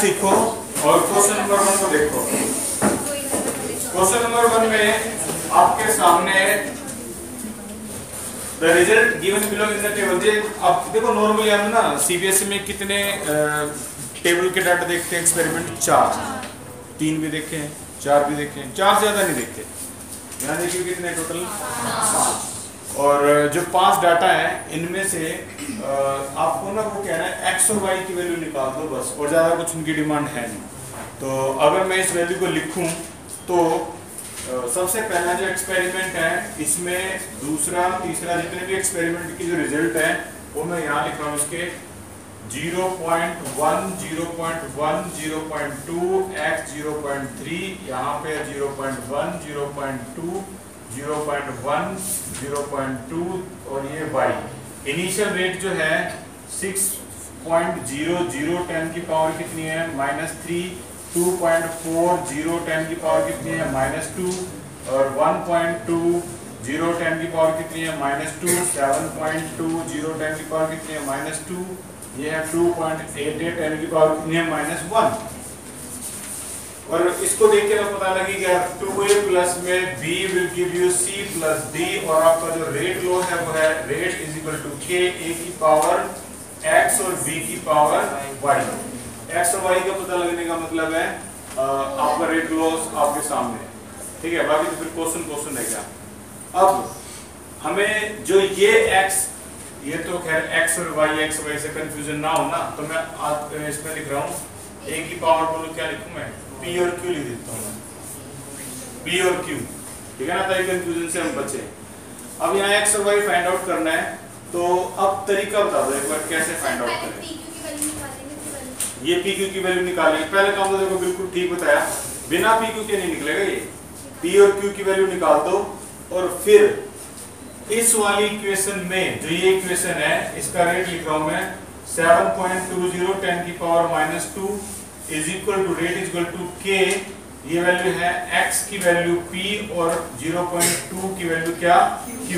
सीखो और question number one को देखो। क्वेश्चन नंबर वन में आपके सामने the result given below in the table अब देखो नॉर्मली हम ना सीबीएसई में कितने टेबल के डाटा देखते हैं? एक्सपेरिमेंट चार। तीन भी देखे हैं चार भी देखे हैं चार ज़्यादा नहीं देखते। यहाँ देखिए कितने टोटल और जो पाँच डाटा है इनमें से आपको ना वो कहना है एक्स और वाई की वैल्यू निकाल दो बस और ज़्यादा कुछ उनकी डिमांड है नहीं। तो अगर मैं इस वैल्यू को लिखूं तो सबसे पहला जो एक्सपेरिमेंट है इसमें दूसरा तीसरा जितने भी एक्सपेरिमेंट की जो रिज़ल्ट है वो मैं यहाँ लिख रहा हूँ इसके 0.1, 0.1, 0.2, x 0.3 यहाँ पे 0.1, 0.2 0.1, 0.2 और ये y इनिशियल रेट जो है 6.0010 की पावर कितनी है? Minus three two point four zero ten की पावर कितनी है? माइनस टू और one point two zero ten की पावर कितनी है? Minus two seven point two zero ten की पावर कितनी है? माइनस टू ये है टू पॉइंट एट एट की पावर कितनी है? माइनस वन और इसको देख के पता लगेगा टू ए प्लस में B will give you C plus D और आपका जो रेट लो है वो है रेट इज़ इक्वल टू के ए की पावर एक्स और बी की पावर वाई एक्स और वाई का पता लगने का मतलब है आपका रेट लॉस आपके सामने। ठीक है, बाकी तो फिर क्वेश्चन क्वेश्चन है क्या? अब हमें जो ये एक्स ये तो खैर एक्स और वाई एक्स वाई से कंफ्यूजन ना हो ना तो मैं इसमें लिख रहा हूँ ए की पावर बोलो क्या लिखूं मैं? पी और क्यू लिख देता हूँ पी और क्यू ठीक है ना? ताकि कंफ्यूजन से हम बचे। अब यहाँ एक्स और वाई फाइंड आउट करना है तो अब तरीका बता दो एक बार कैसे फाइंड आउट करें। ये पी क्यू की वैल्यू निकालेंगे। पहले काम तो देखो बिल्कुल ठीक बताया। बिना पी क्यू के नहीं निकलेगा ये। पी और क्यू की वैल्यू निकाल दो और फिर इस वाली इक्वेशन में जो ये इक्वेशन है इसका रेट लिख रहा हूँ मैं 7.20 10 की power minus two is equal to rate is equal to के ये वैल्यू है x की वैल्यू p और 0.2 की वैल्यू क्या? q.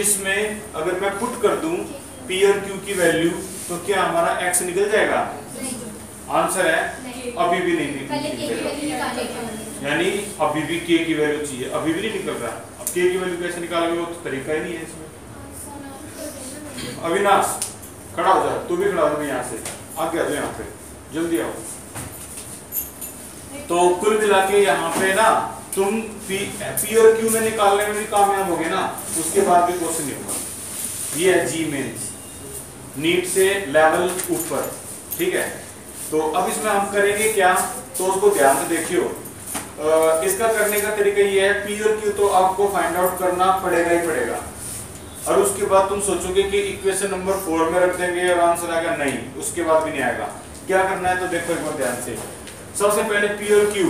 इसमें अगर मैं पुट कर दूँ p और q की वैल्यू तो क्या हमारा x निकल जाएगा? आंसर है अभी भी नहीं निकल यानी अभी भी k की वैल्यू चाहिए। अभी भी नहीं निकल रहा। अब k की वैल्यू कैसे निकालोगे वो तो तरीका ही नहीं है इसमें। अविनाश खड़ा हो जा। तू भी खड़ा हो यहाँ से। आगे आ जाओ यहाँ पे। जल्दी आओ। तो कुल मिला के यहाँ पे ना तुम पी, पी और क्यू में निकालने में भी कामयाब होगे ना उसके बाद भी क्वेश्चन नहीं होगा। ये है जी मेंस नीट से लेवल ऊपर ठीक है? तो अब इसमें हम करेंगे क्या? तो उसको ध्यान से देखियो। इसका करने का तरीका ये है पी और क्यू तो आपको फाइंड आउट करना पड़ेगा ही पड़ेगा। और उसके बाद तुम सोचोगे कि इक्वेशन नंबर फोर में रख देंगे और आंसर आएगा नहीं उसके बाद भी नहीं आएगा। क्या करना है तो देखो एक बार ध्यान से। सबसे पहले पी और क्यू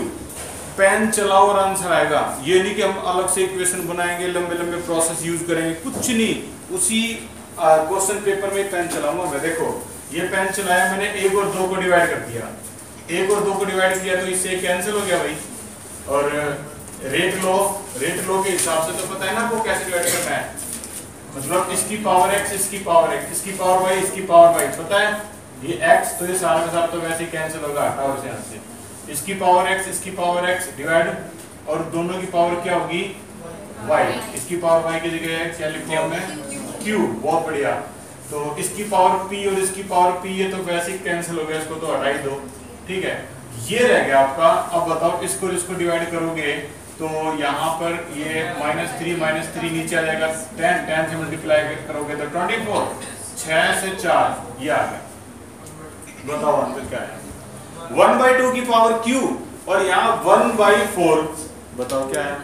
पेन चलाओ और आंसर आएगा ये नहीं कि हम अलग से इक्वेशन बनाएँगे, लंबे लंबे प्रोसेस यूज़ करेंगे, कुछ नहीं। उसी क्वेश्चन पेपर में पेन चलाऊँगा मैं। देखो, ये पेन चलाया मैंने, एक और दो को डिवाइड कर दिया। एक और दो को डिवाइड किया तो इससे कैंसिल हो गया भाई। और रेट लो रेट लो के हिसाब से तो पता है ना आपको कैसे डिवाइड करना है। मतलब इसकी पावर एक्स इसकी पावर एक्स इसकी पावर वाई इसकी पावर वाई पता है? ये x तो ये सारा का सारा तो वैसे कैंसिल होगा, हटाओ से यहाँ से। इसकी पावर x, इसकी पावर x डिवाइड और दोनों की पावर क्या होगी? y. इसकी पावर y की जगह क्या लिखूँगा मैं q. बहुत बढ़िया। तो इसकी पावर p और इसकी पावर p, ये तो वैसे ही कैंसिल हो गया, इसको तो हटा ही दो। ठीक है? ये रह गया आपका। अब बताओ, इसको इसको डिवाइड करोगे तो यहाँ पर ये माइनस थ्री माइनस थ्री नीचे आ जाएगा। टेन टेन से मल्टीप्लाई करोगे तो ट्वेंटी फोर छह से चार, ये आ गया। बताओ आंसर क्या है? वन बाई टू की पावर क्यू और यहाँ वन बाई फोर। बताओ क्या है?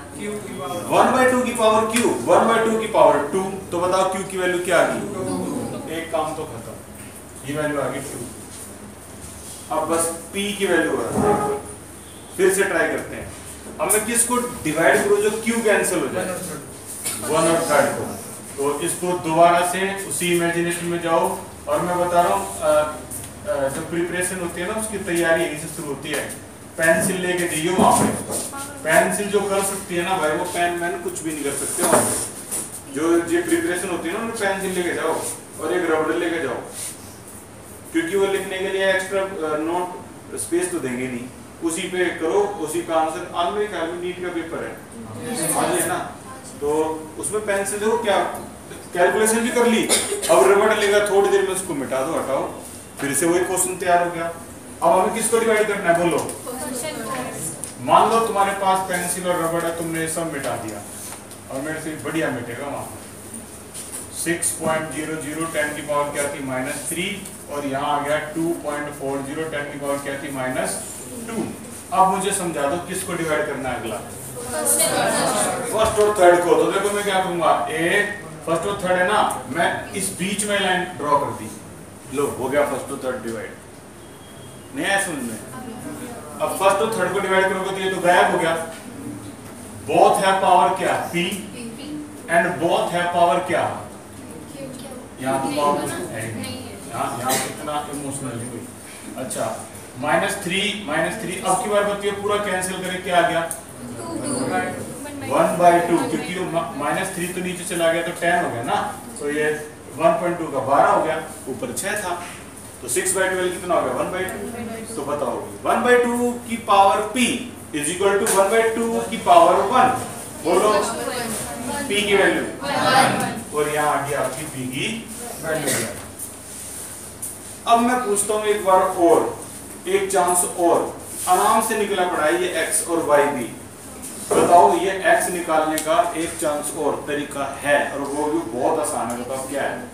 वन बाई टू की power Q one by two की पावर टू। तो बताओ क्यू की वैल्यू क्या आ गई? एक काम तो खत्म। ये वैल्यू आ गई टू। अब बस p की वैल्यू है। फिर से ट्राई करते हैं। अब मैं किसको डिवाइड करूँ जो q कैंसिल हो जाए? वन और थर्ड को। तो इसको दोबारा से उसी इमेजिनेशन में जाओ। और मैं बता रहा हूँ जो प्रिपरेशन होती है ना, उसकी तैयारी यहीं से शुरू होती है। पेंसिल लेके जाइए वहाँ पे। पेंसिल जो कर सकती है ना भाई, वो पेन मैन कुछ भी नहीं कर सकते वहाँ पे। जो जो प्रिपरेशन होती है ना, उन्हें पेंसिल लेके जाओ और एक रबड़ लेके जाओ। क्योंकि वो लिखने के लिए एक्स्ट्रा नोट स्पेस तो देंगे नहीं। उसी पे करो, उसी का आंसर आज मेरे ख्याल में नीट का पेपर है। आज है ना? तो उसमें पेंसिल देखो क्या कैलकुलेशन भी कर ली। अब रबड़ लेगा, थोड़ी देर में उसको मिटा दो, हटाओ। फिर से वही क्वेश्चन तैयार हो गया। अब हमें किसको डिवाइड करना है? बोलो। मान लो तुम्हारे पास पेंसिल और रबड़ है, तुमने सब मिटा दिया। और मेरे से बढ़िया मिटेगा वहाँ। Six point zero zero ten की पावर क्या थी? माइनस थ्री और यहाँ आ गया two point four zero ten की पावर क्या थी? माइनस टू अब मुझे समझा दो किसको डिवाइड करना है अगला। फ़र्स्ट और थर्ड को तो देखो मैं क्या करूँगा? ए फ़र्स्ट और थर्ड है ना? मैं इस बीच में लाइन ड्रॉ कर दी। लो, हो गया फ़र्स्ट और थर्ड डिवाइड नहीं आया समझ में? अब फ़र्स्ट और थर्ड को डिवाइड करोगे तो ये तो गायब हो गया। बोथ है पावर क्या? पी एंड बोथ है पावर क्या? यहाँ तो पावर है यहाँ यहाँ इतना इमोशनल हुई। अच्छा माइनस थ्री माइनस थ्री अब की बार बताइए, पूरा कैंसिल करके क्या आ गया? वन बाई टू क्योंकि माइनस थ्री तो नीचे चला गया तो टेन हो गया ना? तो ये वन पॉइंट टू का बारह हो गया ऊपर छह था। तो सिक्स बाई ट्वेल्व कितना हो गया? वन बाई टू तो बताओ वन बाई टू की power P is equal to one by two की पावर वन बोलो। पी की वैल्यू और यहाँ आ गया आपकी पी की वैल्यू अब मैं पूछता हूँ एक बार और एक चांस और। आराम से निकला पड़ा है ये एक्स और वाई भी। बताओ ये एक्स निकालने का एक चांस और तरीका है और वो भी बहुत आसान है बताओ क्या है?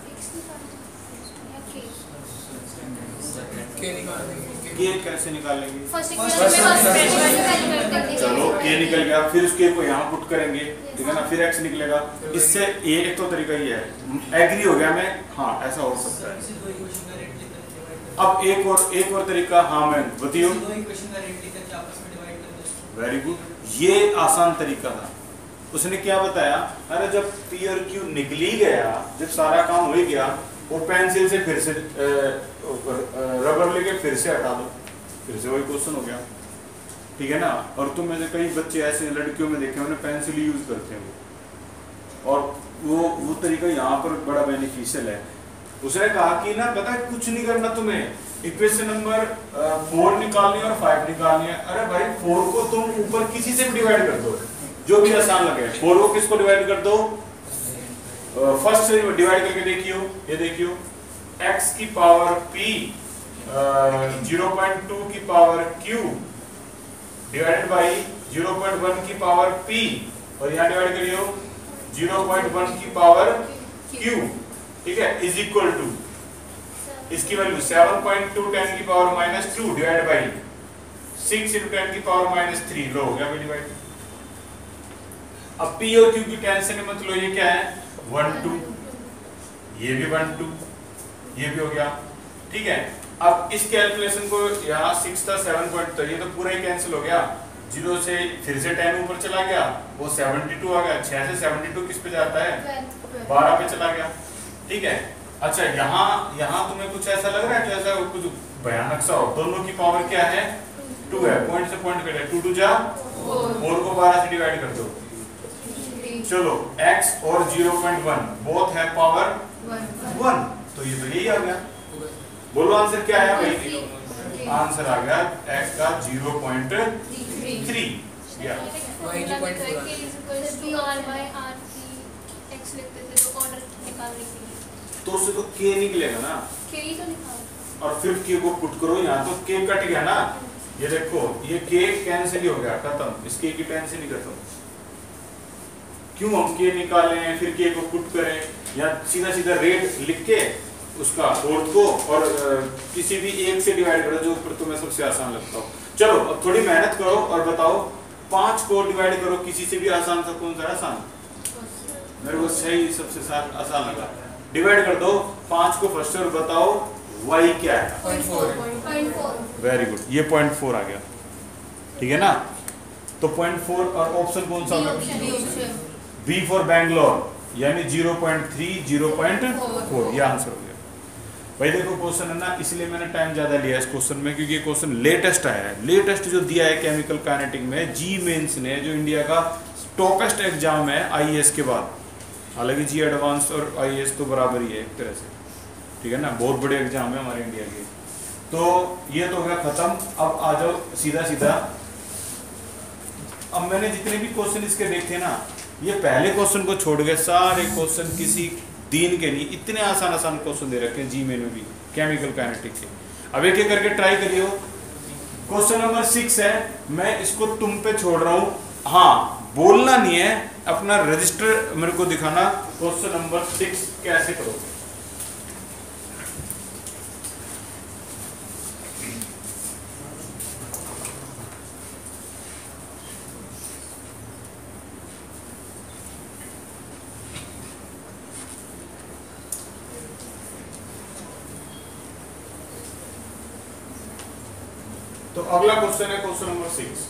के कैसे निकालेंगे? चलो के निकल गया फिर उसके को यहाँ पुट करेंगे ठीक है ना? फिर एक्स निकलेगा। इससे एक तो तरीका ये है एग्री हो गया मैं? हाँ ऐसा हो सकता है। अब एक और एक और तरीका हाँ मैं बताइयो वेरी गुड ये आसान तरीका था। उसने क्या बताया? अरे जब पी और क्यू निकली गया, जब सारा काम हो गया, वो पेंसिल से फिर से रबर लेके फिर से हटा दो। फिर से वही क्वेश्चन हो गया। ठीक है ना? और तुम में से कई बच्चे ऐसे लड़कियों में देखे उन्हें पेंसिल यूज़ करते हैं और वो वो तरीका यहाँ पर बड़ा बेनिफिशियल है। उसने कहा कि ना, पता है, कुछ नहीं करना तुम्हें। इक्वेशन नंबर फोर निकालनी और फाइव निकालनी है। अरे भाई फोर को तुम ऊपर किसी से भी डिवाइड कर दो। जो भी आसान लगे। फोर को किसको डिवाइड कर दो? फ़र्स्ट से डिवाइड करके देखियो। ये देखियो। X की power p zero point two की power q divided by zero point one की पावर p और यहाँ डिवाइड करियो। ज़ीरो पॉइंट वन की पावर q ठीक है? इज़ इक्वल टू इसकी value seven point two ten की power minus two divide by six into ten की पावर माइनस थ्री लो हो गया डिवाइड अब p और q की टेंशन मतलब ये क्या है? वन टू ये भी वन टू ये भी हो गया. ठीक है? अब इस कैलकुलेशन को यहाँ सिक्स था सेवन पॉइंट तो ये तो पूरा ही कैंसिल हो गया. ज़ीरो से फिर से टेन ऊपर चला गया. वो सेवेंटी टू आ गया. छह से सेवेंटी टू किस पे जाता है? बारह पे चला गया. ठीक है? अच्छा यहाँ यहाँ तुम्हें कुछ ऐसा लग रहा है जैसा कुछ भयानक सा हो दोनों की पावर क्या है टू है पॉइंट से पॉइंट कटे टू टू जा फोर को बारह से डिवाइड कर दो चलो x और 0.1 बोथ है पावर वन तो ये तो यही आ गया बोलो आंसर क्या है भाई आंसर आ गया x का 0.3 या तो उससे तो k निकलेगा ना। के ही तो निकाल। और फिर k को पुट करो यहाँ तो के कट गया ना। ये देखो ये k कैंसिल ही हो गया खत्म। इस k की टेंशन ही खत्म क्यों हम के निकालें फिर के को पुट करें? या सीधा सीधा रेट लिख के उसका फोर्थ को और किसी भी एक से डिवाइड करो जो ऊपर तुम्हें सबसे आसान लगता हो। चलो अब थोड़ी मेहनत करो और बताओ पाँच को डिवाइड करो किसी से भी आसान सा कौन सा आसान? मेरे को सही सबसे आसान लगा। डिवाइड कर दो पाँच को फ़र्स्ट और बताओ वाई क्या है? वेरी गुड ये पॉइंट फोर आ गया। ठीक है ना? तो पॉइंट फोर और ऑप्शन कौन सा होगा? बी फॉर बैंगलोर यानी zero point three zero point four यह आंसर हो गया। भाई देखो क्वेश्चन है ना इसलिए मैंने टाइम ज़्यादा लिया इस क्वेश्चन में क्योंकि ये क्वेश्चन लेटेस्ट आया है। लेटेस्ट जो दिया है केमिकल काइनेटिक में जी मेंस ने जो इंडिया का टॉपेस्ट एग्ज़ाम है आईएएस के बाद हालाँकि जी एडवांस और आईएएस तो बराबर ही है एक तरह से। ठीक है ना? बहुत बड़े एग्ज़ाम है हमारे इंडिया के। तो ये तो हो गया खत्म। अब आ जाओ सीधा सीधा। अब मैंने जितने भी क्वेश्चन इसके देखे ना, ये पहले क्वेश्चन को छोड़ गए। सारे क्वेश्चन किसी दिन के नहीं, इतने आसान आसान क्वेश्चन दे रखे हैं जी में भी केमिकल काइनेटिक के। अब एक करके ट्राई करियो। क्वेश्चन नंबर सिक्स है। मैं इसको तुम पे छोड़ रहा हूँ। हाँ बोलना नहीं है, अपना रजिस्टर मेरे को दिखाना क्वेश्चन नंबर सिक्स कैसे करोगे? तो अगला क्वेश्चन है question number six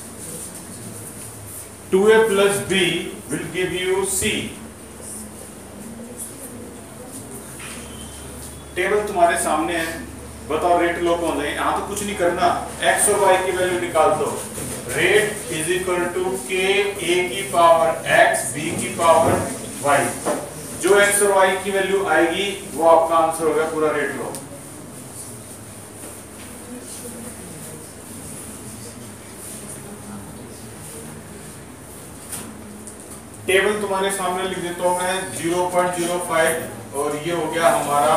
two A plus B will give you C table तुम्हारे सामने है। बताओ रेट लो कौन है? यहाँ तो कुछ नहीं करना। एक्स और वाई की वैल्यू निकाल दो। रेट इज़ इक्वल टू के ए की पावर एक्स बी की पावर वाई जो एक्स और वाई की वैल्यू आएगी, वो आपका आंसर होगा पूरा रेट लो टेबल तुम्हारे सामने लिख देता हूँ मैं 0.05 और ये हो गया हमारा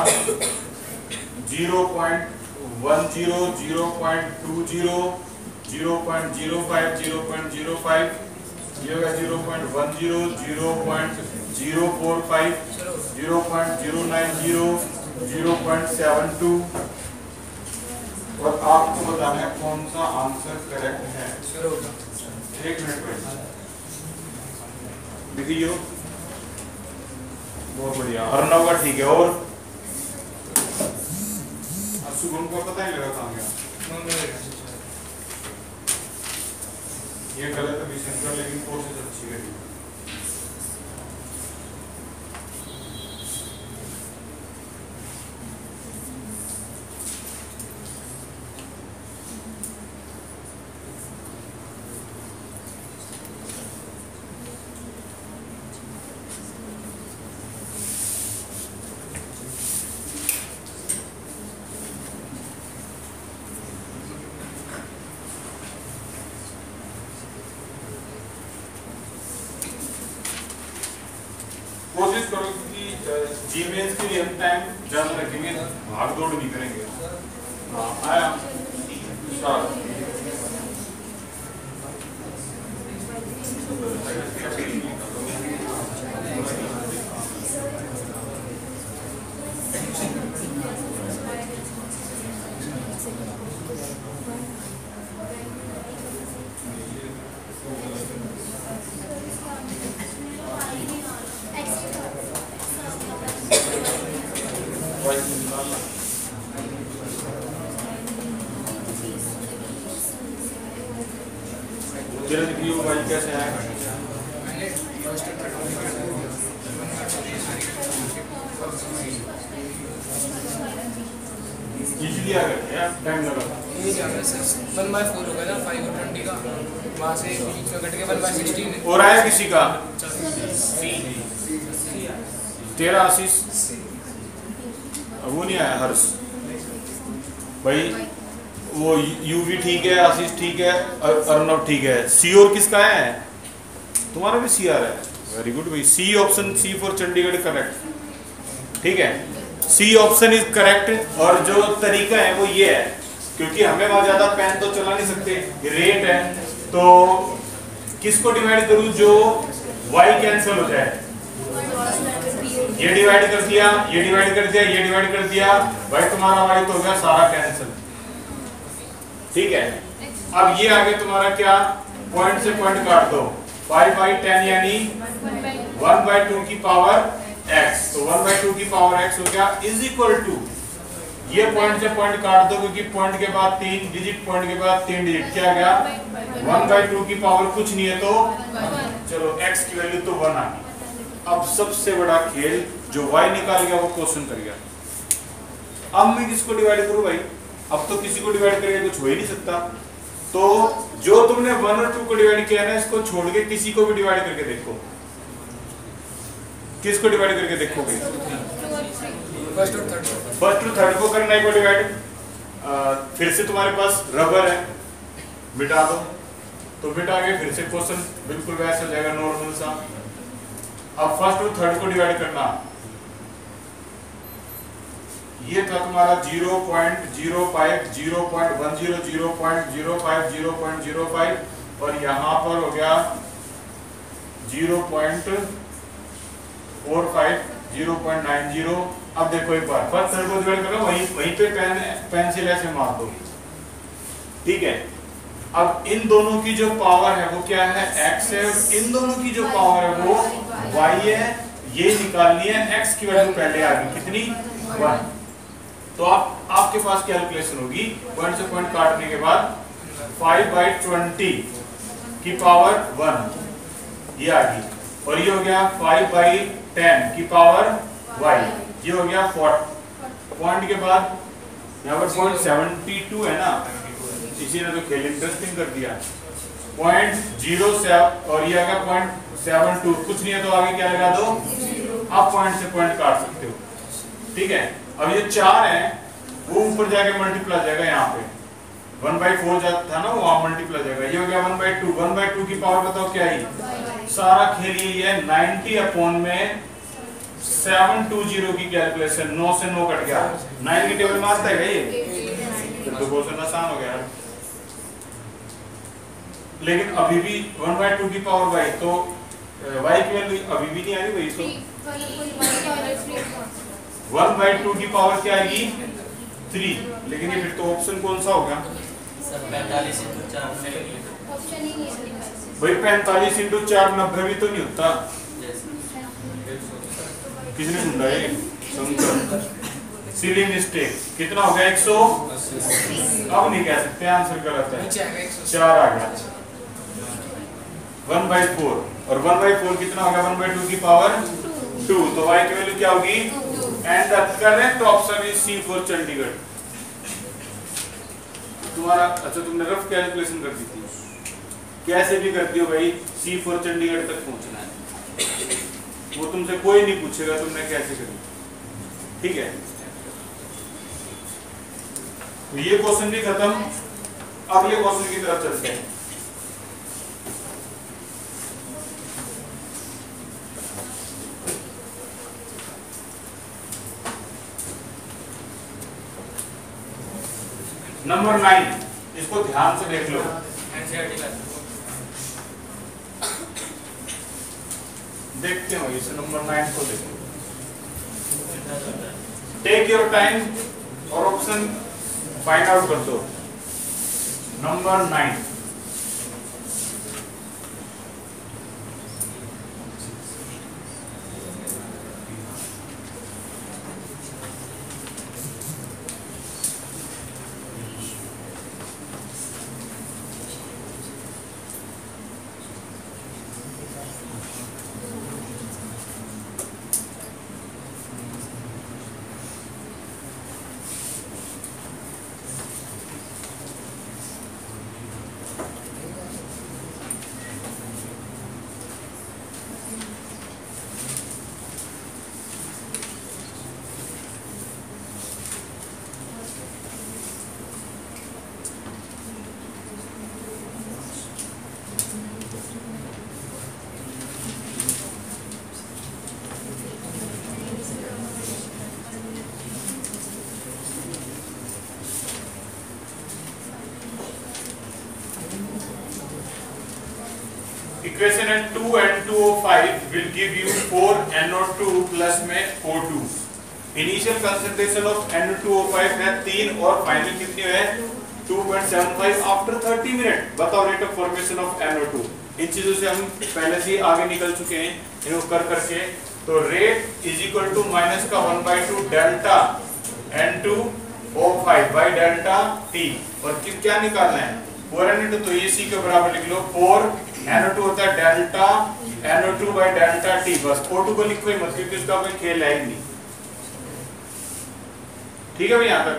0.10 0.20 0.05 0.05 ये होगा 0.10 0.045 0.090 0.72 और आपको बताना है कौन सा आंसर करेक्ट है। एक मिनट भाई देखिए बहुत बढ़िया। अर्णव का ठीक है, और? अब शुभम को पता ही लगा कहाँ ये गलत अभी सेंटर लेकिन कोशिश अच्छी है। कोशिश करो कि जीमेल के लिए हम टाइम ज़्यादा रखेंगे भाग दौड़ नहीं करेंगे हाँ आया स्टार्ट तेरा दिखिए मोबाइल कैसे आया इजीली आ गया या टाइम लगा वन बाय फोर होगा ना फाइव और ट्वेंटी का वहाँ से बीच में कट के वन बाय सिक्सटीन और आया किसी का तेरा आशीष वो नहीं आया हर्ष भाई, वो यू भी ठीक है आशीष ठीक है अर- अर्णव ठीक है। सी और किसका है? तुम्हारा भी सी आर है। वेरी गुड भाई। C option C for Chandigarh correct ठीक है? सी ऑप्शन इज़ करेक्ट और जो तरीका है वो ये है, क्योंकि हमें वहाँ ज़्यादा पेन तो चला नहीं सकते रेट है। तो किसको डिवाइड करूँ जो वाई कैंसिल हो जाए? ये डिवाइड कर दिया, ये डिवाइड कर दिया, ये डिवाइड कर दिया, भाई तुम्हारा y तो हो गया, सारा कैंसिल ठीक है? अब ये आगे तुम्हारा क्या? पॉइंट से पॉइंट काट दो। फाइव बाई टेन यानी वन बाई टू की पावर एक्स तो वन बाई टू की पावर एक्स हो गया इज़ इक्वल टू ये पॉइंट से पॉइंट काट दो, क्योंकि पॉइंट के बाद तीन डिजिट पॉइंट के बाद तीन डिजिट क्या गया? वन बाई टू की पावर कुछ नहीं है तो? चलो एक्स की वैल्यू तो वन आ गई। अब सबसे बड़ा खेल जो y निकाल गया वो क्वेश्चन कर गया। अब मैं किसको डिवाइड करूँ भाई? अब तो किसी को डिवाइड करके कुछ हो ही नहीं सकता। तो जो तुमने वन और टू को डिवाइड किया ना इसको छोड़ के किसी को भी डिवाइड करके देखो। किसको डिवाइड करके देखोगे? फ़र्स्ट और थर्ड फ़र्स्ट टू थर्ड को करना है को डिवाइड फिर से तुम्हारे पास रबर है। मिटा दो। तो मिटा के फिर से क्वेश्चन बिल्कुल वैसा हो जाएगा नॉर्मल सा। अब फ़र्स्ट टू थर्ड को डिवाइड करना। ये था तुम्हारा zero point zero five zero point one zero zero point zero five zero point zero five और यहाँ पर हो गया zero point four five zero point nine zero अब देखो एक बार फ़र्स्ट थर्ड को डिवाइड करो, वहीं वहीं पे पेन पेंसिल ऐसे मार दो। ठीक है? अब इन दोनों की जो पावर है, वो क्या है? एक्स है। इन दोनों की जो पावर है, वो y है, ये निकालनी है, x की वैल्यू पहले आ गई। कितनी? वन तो आप, आपके पास कैलकुलेशन होगी। पॉइंट से पॉइंट काटने के बाद फाइव बाई ट्वेंटी की पावर वन ये आ गई। और ये हो गया फाइव बाई टेन की पावर y. ये हो गया पॉइंट के बाद, यहाँ पर पॉइंट सेवेंटी टू है ना। इसी ने तो खेल इंटरेस्टिंग कर दिया। पॉइंट ज़ीरो और ये आगे पॉइंट सेवन टू कुछ नहीं है तो आगे क्या लगा दो? आप पॉइंट से पॉइंट काट सकते हो। ठीक है? अब ये चार है वो ऊपर जाके मल्टीप्लाई जाएगा यहाँ पे। वन बाई फोर था ना वहाँ मल्टीप्लाई जाएगा। ये हो गया one by two one by two की पावर बताओ क्या ही? सारा खेल ये है नाइनटी अपॉन में सेवन टू ज़ीरो की कैलकुलेशन नौ से नौ कट गया। नाइन की टेबल मारता है ये? तो क्वेश्चन आसान हो गया। लेकिन अभी भी वन बाई टू की पावर वाई तो वाई की वैल्यू अभी भी नहीं आ रही वही तो? वन बाई टू की पावर क्या आएगी? थ्री लेकिन ये फिर तो ऑप्शन कौन सा होगा? भाई पैंतालीस इंटू चार नब्बे भी तो नहीं होता। किसने ढूंढा ये? शंकर। सिली मिस्टेक कितना हो गया? 100 अब नहीं कह सकते आंसर गलत है। एक सौ चार आ गया। One by four. और वन बाई फोर कितना होगा? वन बाई टू की पावर टू। तो y की वैल्यू क्या होगी? And the correct option is C for Chandigarh तुम्हारा अच्छा तुमने रफ कैलकुलेशन कर दी थी। कैसे भी करती हो भाई सी फॉर चंडीगढ़ तक पहुँचना है। वो तुमसे कोई नहीं पूछेगा तुमने कैसे करी। ठीक है? तो ये क्वेश्चन भी खत्म। अगले क्वेश्चन की तरफ़ चलते हैं। नंबर नाइन इसको ध्यान से देख लो। देखते हो, इसे नंबर नाइन को देखो। टेक योर टाइम और ऑप्शन फाइंड आउट कर दो। नंबर नाइन इक्वेशन है 2 and 205 will give you 4 NO2 plus में O2 initial concentration of NO2O5 है 3 और फाइनल कितनी है? 2.75 आफ्टर 30 मिनट बताओ rate of formation of NO2 इन चीज़ों से हम पहले से आगे निकल चुके हैं इनको कर करके। तो rate is equal to minus का one by two delta N two O five by delta T और क्या निकालना है? फोर एन इंटू तो ये सी के बराबर लिख लो फोर एनओ टू होता है delta NO two by delta T बस ओ टू को लिखो ही मत क्योंकि उसका कोई खेल है ही नहीं। ठीक है भाई यहाँ तक।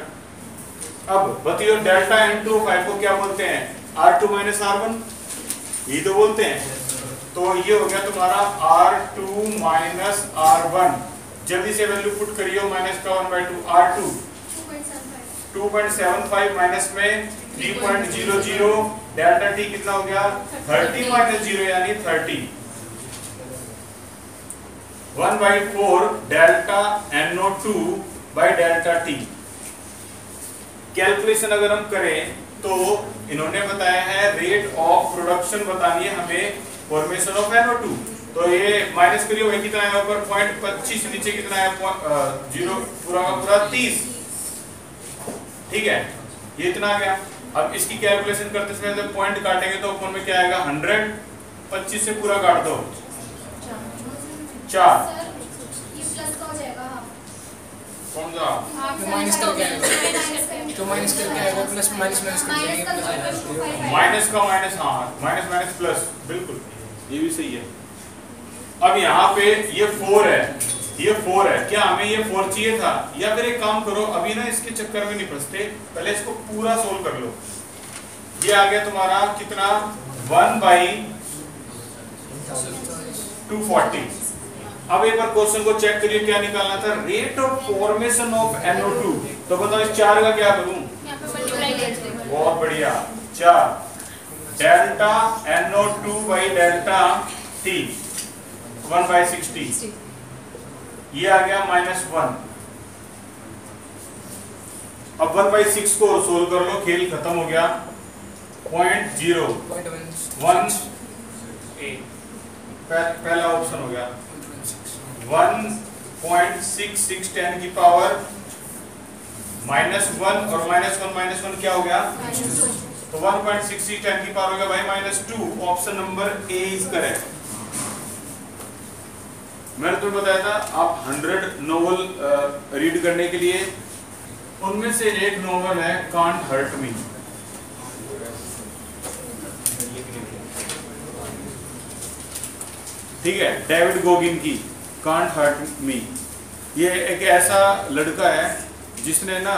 अब बताइए डेल्टा एन टू फाइव को क्या बोलते हैं? R two minus R one ये तो बोलते हैं। तो ये हो गया तुम्हारा R two minus R one जल्दी से वैल्यू पुट करियो माइनस का one by two R two 2.75 2.75 minus में 3.00 डेल्टा टी कितना हो गया? 30 माइनस ज़ीरो यानी 30 1 by four delta NO two by delta T. Calculation अगर हम करें तो इन्होंने बताया है रेट ऑफ़ प्रोडक्शन बतानी है हमें फॉर्मेशन ऑफ़ एनओ टू तो ये माइनस करिए, वही कितना है ऊपर? पॉइंट पच्चीस, नीचे कितना है ज़ीरो, पूरा का पूरा तीस। ठीक है? ये इतना आ गया। अब इसकी कैलकुलेशन करते समय जब पॉइंट काटेंगे तो ऊपर में क्या आएगा? हंड्रेड पच्चीस से पूरा काट दो। चार। सर ये प्लस का हो जाएगा हाँ कौन सा हाफ़ तो हो। तो तो। माइनस का माइनस हाँ माइनस माइनस प्लस बिल्कुल। ये भी सही है। अब यहाँ पे ये फोर है। ये फोर है। क्या हमें ये फोर चाहिए था? या फिर एक काम करो अभी ना इसके चक्कर में नहीं फंसते। पहले इसको पूरा सोल्व कर लो। ये आ गया तुम्हारा कितना? One by two forty. अब एक बार क्वेश्चन को चेक करिए क्या निकालना था? Rate of formation of NO2 तो बताओ इस चार का क्या करूँ? बहुत बढ़िया। चार। Delta NO2 by delta T one by sixty. ये आ गया माइनस वन। अब वन बाई सिक्स को सोल्व कर लो खेल खत्म हो गया। Point zero. वन पहला ऑप्शन हो गया. One point six six ten की पावर। माइनस वन और माइनस वन माइनस वन क्या हो गया? Minus two. तो 1.66 टेन की पावर हो गया भाई minus two. Option number A is correct. मैंने तुम्हें बताया था, आप 100 नोवेल रीड करने के लिए, उनमें से एक नोवेल है कांट हर्ट मी ठीक है डेविड गोगिन की कांट हर्ट मी ये एक ऐसा लड़का है, जिसने ना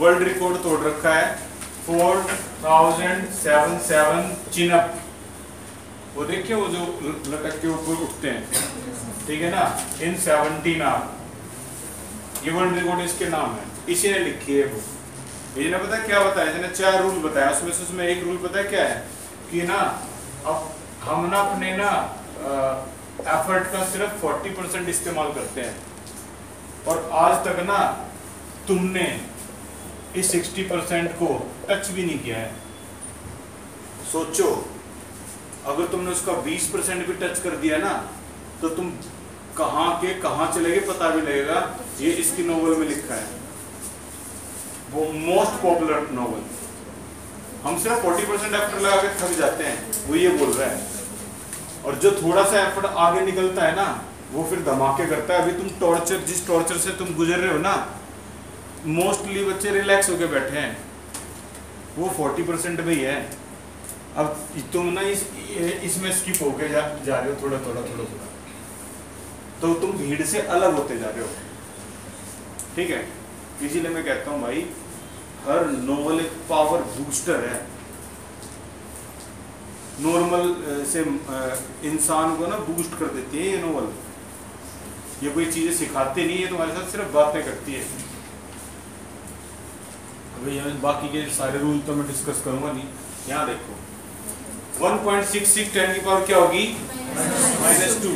वर्ल्ड रिकॉर्ड तोड़ रखा है four thousand seven seven chin up वो देखिए वो जो लटक के ऊपर उठते हैं। ठीक है ना? इन सेवनटीन आवर ये रिकॉर्ड इसके नाम है। इसी ने लिखी है वो। इसने पता क्या बताया? इसने चार रूल बताया। उसमें से उसमें एक रूल पता है क्या है? कि ना, अब हम ना अपने ना एफर्ट का सिर्फ़ 40 परसेंट इस्तेमाल करते हैं। और आज तक ना, तुमने इस 60 परसेंट को टच भी नहीं किया है। सोचो। अगर तुमने उसका 20 परसेंट भी टच कर दिया ना तो तुम कहाँ के, कहाँ चले गए पता भी लगेगा। ये इसकी नोवेल में लिखा है। वो मोस्ट पॉपुलर नोवेल हम सिर्फ़ 40 परसेंट एफर्ट लगा के थक जाते हैं, वो ये बोल रहा है। और जो थोड़ा सा एफर्ट आगे निकलता है ना, वो फिर धमाके करता है। अभी तुम टॉर्चर जिस टॉर्चर से तुम गुजर रहे हो ना मोस्टली बच्चे रिलैक्स होके बैठे हैं। वो 40 परसेंट में ही है। अब तुम ना इस इसमें स्किप होके जा, जा रहे हो थोड़ा थोड़ा थोड़ा थोड़ा। तो तुम भीड़ से अलग होते जा रहे हो। ठीक है? इसीलिए मैं कहता हूँ भाई हर नोवेल एक पावर बूस्टर है। नॉर्मल से इंसान को ना बूस्ट कर देती है ये नोवेल ये कोई चीज़ें सिखाते नहीं है तुम्हारे साथ सिर्फ़ बातें करती है। अभी बाकी के सारे रूल तो मैं डिस्कस करूँगा नहीं। यहाँ देखो। 1.66 टेन की पावर क्या होगी? Minus two.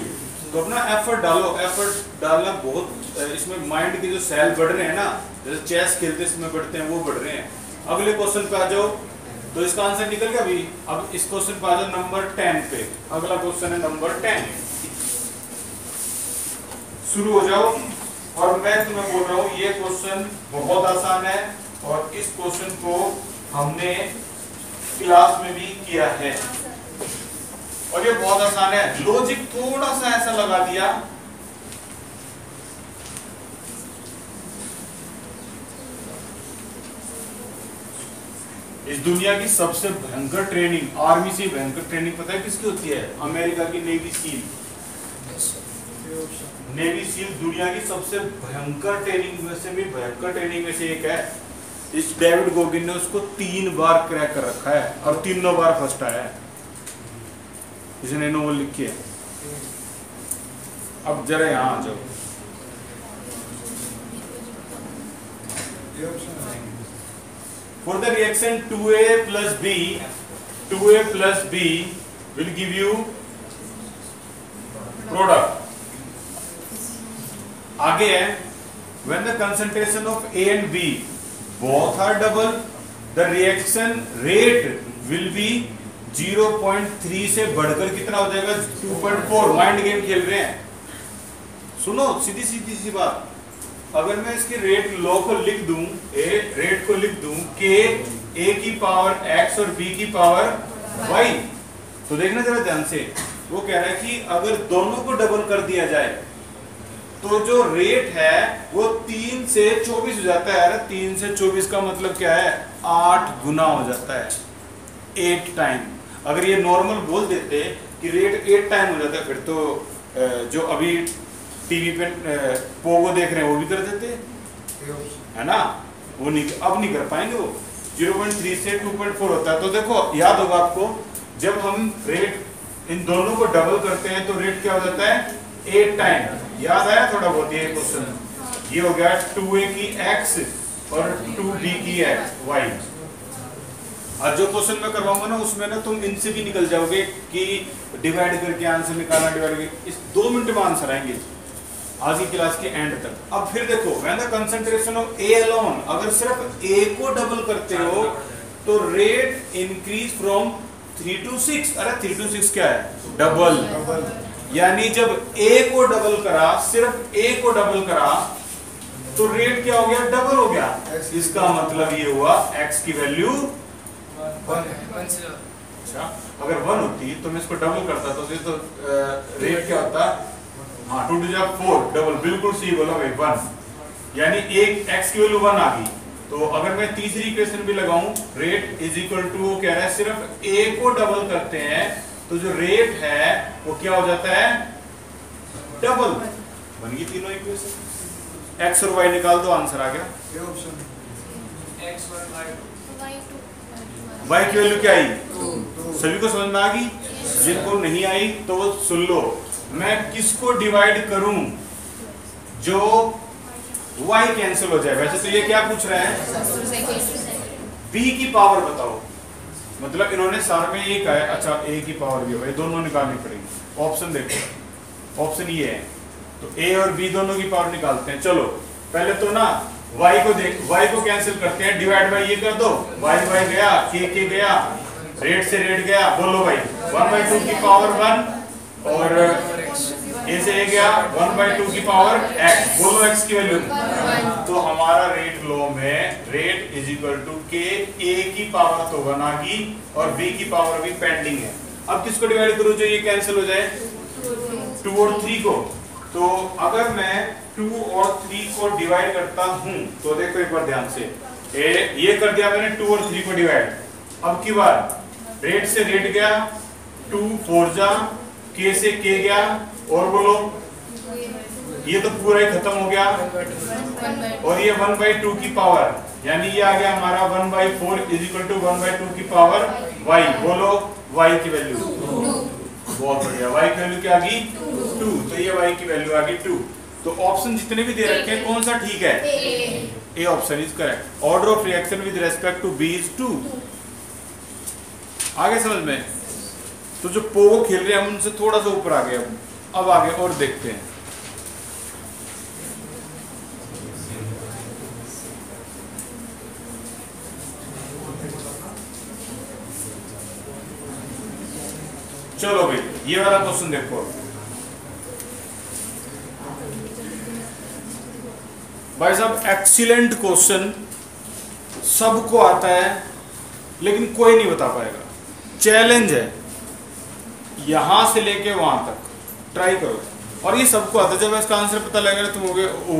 तो अपना एफर्ट डालो एफर्ट डालना बहुत इसमें माइंड के जो सेल बढ़ रहे हैं ना, जैसे चेस खेलते समय बढ़ते हैं, वो बढ़ रहे हैं। अगले क्वेश्चन पे आ जाओ। तो इसका आंसर निकल गया अभी? अब इस क्वेश्चन पे आ जाओ नंबर टेन पे। अगला क्वेश्चन है नंबर टेन शुरू हो जाओ। और मैं तुम्हें बोल रहा हूँ, ये क्वेश्चन बहुत आसान है और इस क्वेश्चन को हमने क्लास में भी किया है। और ये बहुत आसान है। लॉजिक थोड़ा सा ऐसा लगा दिया। इस दुनिया की सबसे भयंकर ट्रेनिंग आर्मी से भयंकर ट्रेनिंग पता है किसकी होती है? अमेरिका की नेवी सील नेवी सील दुनिया की सबसे भयंकर ट्रेनिंग में से भी, भयंकर ट्रेनिंग में से एक है। इस डेविड गोगिन ने उसको तीन बार क्रैक कर रखा है और तीनों बार फ़र्स्ट आया है। इसने नोवल लिखी है। अब जरा यहाँ आ जाओ। For the reaction to A plus B to A plus B will give you product आगे है। When the concentration of A and B both are double, the reaction rate will be 0.3 से बढ़कर कितना हो जाएगा? 2.4 माइंड गेम खेल रहे हैं। सुनो सीधी सीधी सी बात। अगर मैं इसके रेट लॉ को लिख दूँ ए रेट को लिख दूँ के ए की पावर एक्स और बी की पावर वाई तो देखना जरा ध्यान से। वो कह रहा है कि अगर दोनों को डबल कर दिया जाए तो जो रेट है, वो तीन से चौबीस हो जाता है। तीन से चौबीस का मतलब क्या है? आठ गुना हो जाता है। एट टाइम अगर ये नॉर्मल बोल देते कि रेट एट टाइम हो जाता है, फिर तो जो अभी टीवी पे पोगो देख रहे हैं, वो भी कर देते। है ना? वो नहीं अब नहीं कर पाएँगे वो। 0.3 से 2.4 होता है। तो देखो, याद होगा आपको, जब हम रेट इन दोनों को डबल करते हैं तो रेट क्या हो जाता है? एट टाइम याद आया थोड़ा बहुत ये क्वेश्चन ये हो गया 2a की x और 2b की x y आज जो क्वेश्चन मैं करवाऊँगा ना उसमें ना तुम इनसे भी निकल जाओगे कि डिवाइड करके आंसर निकालना डिवाइड करके इस दो मिनट में आंसर आएँगे। आज की क्लास के एंड तक। अब फिर देखो when the concentration of A alone अगर सिर्फ़ ए को डबल करते हो तो rate increase from three to six अरे थ्री टू सिक्स क्या है? डबल, डबल यानी जब ए को डबल करा सिर्फ़ ए को डबल करा तो रेट क्या हो गया? डबल हो गया। इसका मतलब ये हुआ एक्स की वैल्यू अच्छा अगर वन होती तो मैं इसको डबल करता तो, तो रेट क्या होता? हाँ टू टू जा फोर डबल बिल्कुल सही बोला भाई वन यानी एक एक्स की वैल्यू वन आ गई। तो अगर मैं तीसरी इक्वेशन भी लगाऊँ रेट इज़ इक्वल टू कह रहा है सिर्फ़ ए को डबल करते हैं तो जो रेट है वो क्या हो जाता है? डबल बन गई तीनों इक्वेशन एक्स और वाई निकाल दो आंसर आ गया. वाई की वैल्यू क्या आई? सभी को समझ में आ गई? जिनको नहीं आई तो वो सुन लो। मैं किसको डिवाइड करूँ? जो y कैंसिल हो जाए। वैसे तो ये क्या पूछ रहा है? B की पावर बताओ। मतलब इन्होंने सारे में एक है अच्छा a की पावर भी भाई दोनों निकालनी पड़ेगी। ऑप्शन देखो। ऑप्शन ये है। तो ए और बी दोनों की पावर निकालते हैं। चलो, पहले तो ना, y को देख, y को कैंसिल करते हैं डिवाइड बाई ये कर दो। Y y गया, k k गया रेट से रेट गया, बोलो भाई। वन बाई टू की पावर वन और ए से गया वन बाई टू की पावर एक्स बोलो एक्स की वैल्यू तो हमारा रेट लॉ में rate is equal to k A की पावर तो आ गई और बी की पावर भी पेंडिंग है. अब किसको डिवाइड करूँ जो ये कैंसिल हो जाए? टू और थ्री को. तो अगर मैं टू और थ्री को डिवाइड करता हूँ तो देखो एक बार ध्यान से. ए, ये कर दिया मैंने टू और थ्री को डिवाइड अब की बार? रेट से रेट गया टू फोर जा के से के गया और बोलो। ये तो पूरा ही खत्म हो गया। और ये वन बाई टू की पावर यानी ये आ गया हमारा one by four is equal to one by two की पावर वाई बोलो वाई की वैल्यू बहुत बढ़िया। वाई की वैल्यू क्या आ गई? टू तो ये वाई की वैल्यू आ गई टू तो ऑप्शन जितने भी दे रखे हैं, कौन सा ठीक है? A option is correct order of reaction with respect to B is two आगे समझ में? तो जो पोगो खेल रहे हैं, हम उनसे थोड़ा सा ऊपर आ गए अब आगे और देखते हैं। चलो भाई, ये वाला क्वेश्चन देखो भाई साहब एक्सीलेंट क्वेश्चन सबको आता है, लेकिन कोई नहीं बता पाएगा। चैलेंज है। यहाँ से लेके वहाँ तक। ट्राई करो। और ये सबको आता जब इसका आंसर पता लगेगा तुम हो गए, ओ,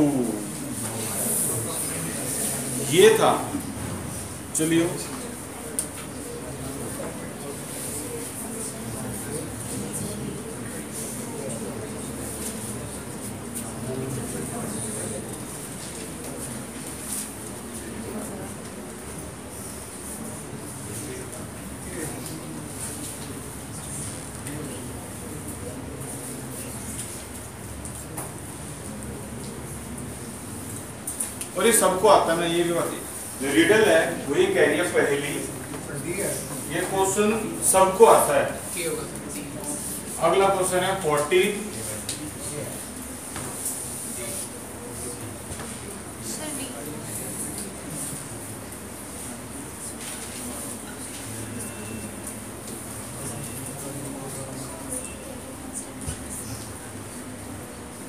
ये था। चलिए। और ये सबको आता है ये भी बात जो रिडल है वो ये कह रही है पहली। ये क्वेश्चन सबको आता है। अगला क्वेश्चन है फोर्टी सर बी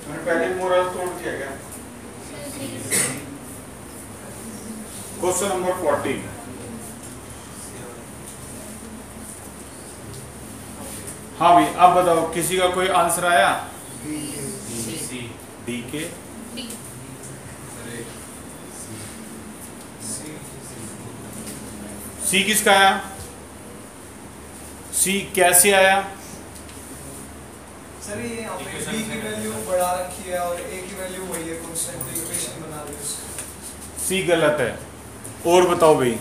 मैंने पहले मोरल तोड़ दिया क्या sir B question number fourteen हाँ भाई अब बताओ किसी का कोई आंसर आया? डी के। D C. किसका आया? सी कैसे आया? सर ये यहाँ पे की वैल्यू बढ़ा रखी है और a की वैल्यू वही है कांस्टेंट इक्वेशन बना दी सी गलत है। और बताओ भाई।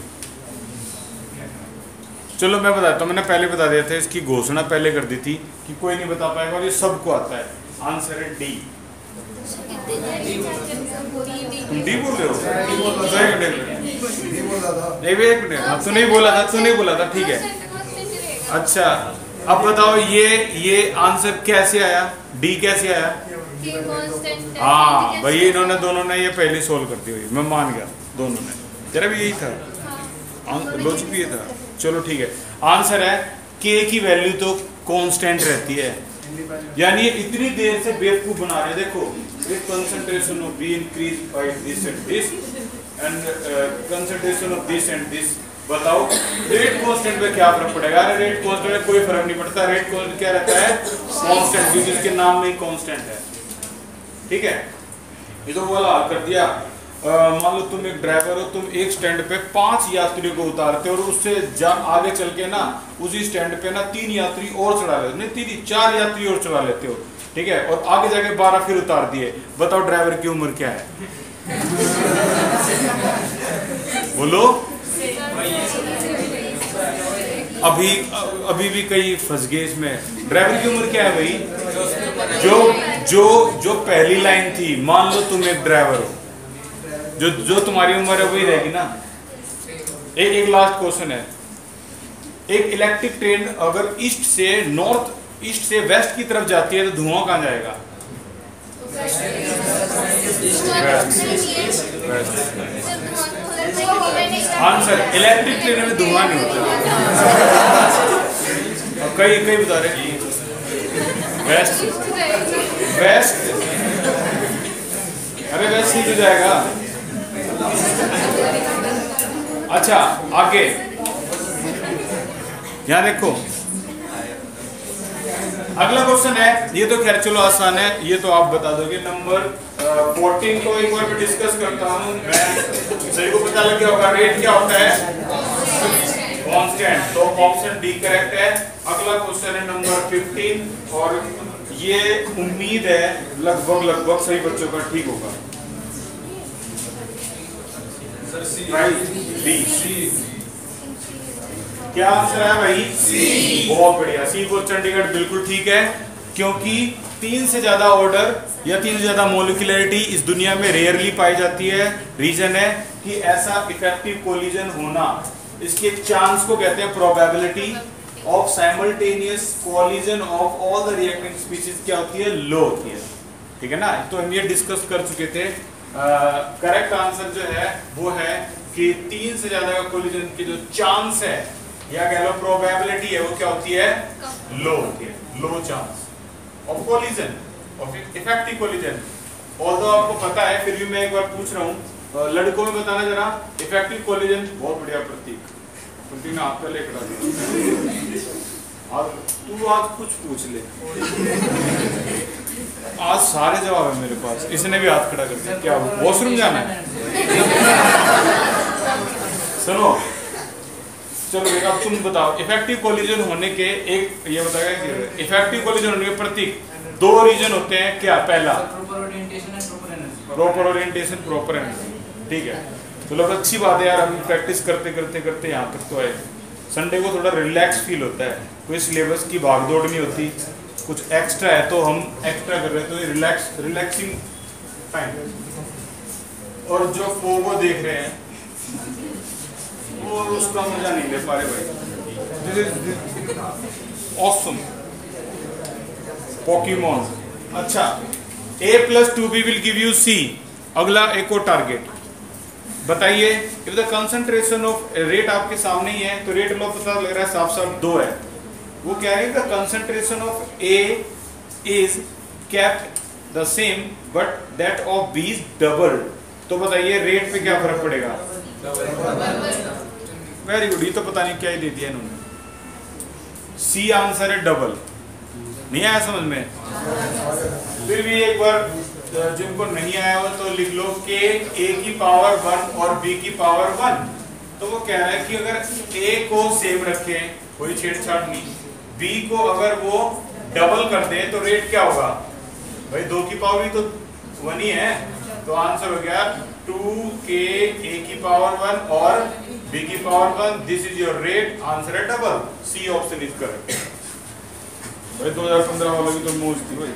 चलो मैं बताता हूँ मैंने पहले बता दिया था इसकी घोषणा पहले कर दी थी कि कोई नहीं बता पाएगा और ये सबको आता है। आंसर है डी डी बोल रहे हो? एक मिनट एक मिनट। हाँ, बोला था तू नहीं बोला था ठीक है। अच्छा अब बताओ ये ये आंसर कैसे आया? डी कैसे आया? हाँ भाई इन्होंने दोनों ने ये पहले सोल्व कर दी हुई मैं मान गया दोनों ने। तेरा भी यही था। लॉजिक भी ये था। चलो ठीक है। आंसर है के की वैल्यू तो कांस्टेंट रहती है। यानी इतनी देर से बेवकूफ़ बना रहे देखो of B increase by this and this and uh, concentration of this and this बताओ रेट कांस्टेंट पे क्या फ़र्क पड़ेगा? अरे रेट कांस्टेंट में कोई फ़र्क नहीं पड़ता। रेट कांस्टेंट क्या रहता है? कांस्टेंट क्योंकि नाम में ही कांस्टेंट है। ठीक है? ये तो वाला कर दिया। मान लो तुम एक ड्राइवर हो, तुम एक स्टैंड पे पाँच यात्रियों को उतारते हो और उससे जा आगे चल के ना, उसी स्टैंड पे ना तीन यात्री और चढ़ा लेते हो, नहीं, तीन चार यात्री और चढ़ा लेते हो, ठीक है? और आगे जाके बारह फिर उतार दिए। बताओ ड्राइवर की उम्र क्या है? बोलो। अभी अभी भी कई फंस गए इसमें ड्राइवर की उम्र क्या है भाई? जो जो जो पहली लाइन थी, मान लो तुम एक ड्राइवर हो। जो जो तुम्हारी उम्र है वही रहेगी ना। एक एक लास्ट क्वेश्चन है। एक इलेक्ट्रिक ट्रेन अगर ईस्ट से नॉर्थ ईस्ट से वेस्ट की तरफ़ जाती है तो धुआँ कहाँ जाएगा? आंसर इलेक्ट्रिक ट्रेन में धुआँ नहीं होता। कई कई बता रहे वेस्ट वेस्ट अरे वेस्ट ही जाएगा। अच्छा आगे। यहाँ देखो। अगला क्वेश्चन है ये तो खैर चलो आसान है ये तो आप बता दोगे। नंबर फोर्टीन को एक बार मैं डिस्कस करता हूँ। मैं सही को पता लग गया होगा रेट क्या होता है? कांस्टेंट तो ऑप्शन डी करेक्ट है। अगला क्वेश्चन है नंबर फिफ्टीन और ये उम्मीद है लगभग लगभग सही बच्चों का ठीक होगा। राइट क्या आंसर है भाई? सी। बहुत बढ़िया। सी को चंडीगढ़ बिल्कुल ठीक है क्योंकि तीन से ज़्यादा ऑर्डर या तीन से ज़्यादा मोलिकुलरिटी इस दुनिया में रेयरली पाई जाती है। रीजन है कि ऐसा इफ़ेक्टिव कोलिजन होना इसके चांस को कहते हैं probability of simultaneous collision of all the reacting species क्या होती है? लो होती है। ठीक है ना? तो हम ये डिस्कस कर चुके थे करेक्ट आंसर जो है वो है कि तीन से ज़्यादा का कोलिजन की जो चांस है या कह लो प्रोबेबिलिटी है वो क्या होती है? लो होती है. Low chance of collision of effective collision although आपको पता है फिर भी मैं एक बार पूछ रहा हूँ। लड़कों में बताना जरा इफ़ेक्टिव कोलिजन बहुत बढ़िया प्रतीक। प्रतीक ने आपका लेकर दिया। तू आज कुछ पूछ ले। आज सारे जवाब है मेरे पास। इसने भी हाथ खड़ा कर दिया। क्या वॉशरूम जाना है? सुनो चलो अब तुम बताओ इफ़ेक्टिव कोलिजन होने के एक, ये बताएगा कि इफ़ेक्टिव कोलिजन होने के प्रतीक, दो रीजन होते हैं क्या? पहला प्रॉपर ओरिएंटेशन प्रॉपर एनर्जी ठीक है। चलो, अब अच्छी बात है यार, हम प्रैक्टिस करते करते करते यहाँ तक तो आए। संडे को थोड़ा रिलैक्स फील होता है। कोई सिलेबस की भागदौड़ नहीं होती। कुछ एक्स्ट्रा है तो हम एक्स्ट्रा कर रहे हैं तो ये रिलैक्स रिलैक्सिंग टाइम और जो फोगो देख रहे हैं वो उसका मज़ा नहीं ले पा रहे भाई। दिस इज़ ऑसम पोकेमोन अच्छा A plus two B will give you C अगला एक और टारगेट बताइए if the concentration of rate आपके सामने ही है तो रेट लो पता लग रहा है साफ़ साफ़ दो है। वो क्या है the concentration of A is kept the same but that of B is double तो बताइए रेट पे क्या फ़र्क पड़ेगा? वेरी गुड ये तो पता नहीं क्या ही दे दिया इन्होंने। सी आंसर है डबल नहीं आया समझ में? फिर भी एक बार जिनको नहीं आया हो तो लिख लो के ए की पावर वन और बी की पावर वन तो वो कह रहा है कि अगर ए को सेम रखे, कोई छेड़छाड़ नहीं। बी को अगर वो डबल कर दे तो रेट क्या होगा? भाई, दो की पावर भी तो वन ही है। तो आंसर हो गया टू के ए की पावर वन और बी की power one this is your rate answer है double C option is correct भाई 2015 वालों की तो मौज थी भाई।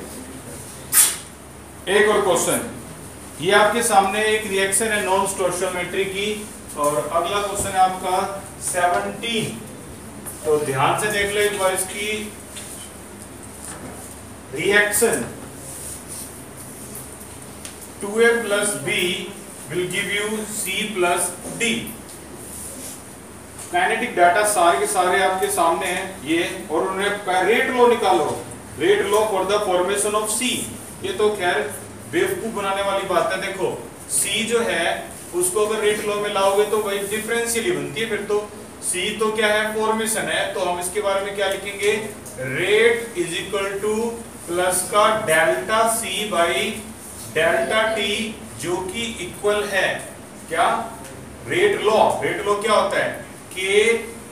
एक और क्वेश्चन ये आपके सामने एक रिएक्शन है नॉन स्टोशियोमेट्री की और अगला क्वेश्चन है आपका 17 तो ध्यान से देख लो एक बार इसकी reaction 2a plus b will give you c plus d. Kinetic data सारे के सारे आपके सामने हैं, ये, और उन्होंने रेट लो निकालो। Rate law for the formation of C ये तो खैर बेवकूफ़ बनाने वाली बात है, देखो। सी जो है, उसको अगर रेट लो में लाओगे तो वही डिफरेंशियल बनती है फिर तो। सी तो क्या है? फॉर्मेशन है। तो हम इसके बारे में क्या लिखेंगे? Rate is equal to plus का delta C by delta t जो कि इक्वल है। क्या? रेट लॉ रेट लॉ क्या होता है? के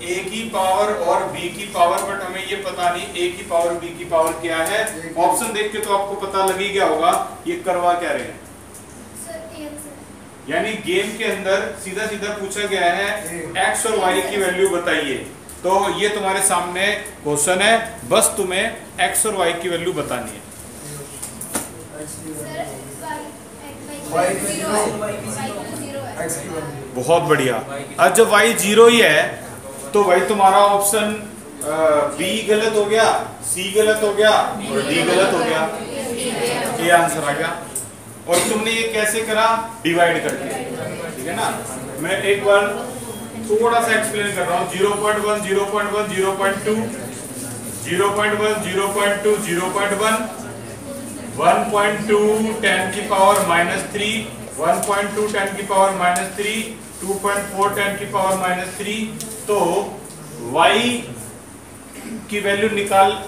ए की पावर और बी की पावर बट हमें ये पता नहीं ए की पावर बी की पावर क्या है। ऑप्शन देख के तो आपको पता लग ही गया होगा ये करवा क्या रहे हैं? यानी गेम के अंदर सीधा सीधा पूछा गया है एक्स और वाई की वैल्यू बताइए। तो ये तुम्हारे सामने क्वेश्चन है। बस तुम्हें एक्स और वाई की वैल्यू बतानी है। बहुत बढ़िया। अब जब वाई ज़ीरो ही है तो भाई तुम्हारा ऑप्शन बी गलत हो गया सी गलत हो गया और डी गलत हो गया। ये आंसर आ गया। और तुमने ये कैसे करा? डिवाइड करके। ठीक है ना? मैं एक बार थोड़ा सा एक्सप्लेन कर रहा हूँ। Zero point one zero point one zero point two zero point one zero point two zero point one one point two ten की power minus three one point two ten की power minus three two point four ten की power minus three तो y की value निकाल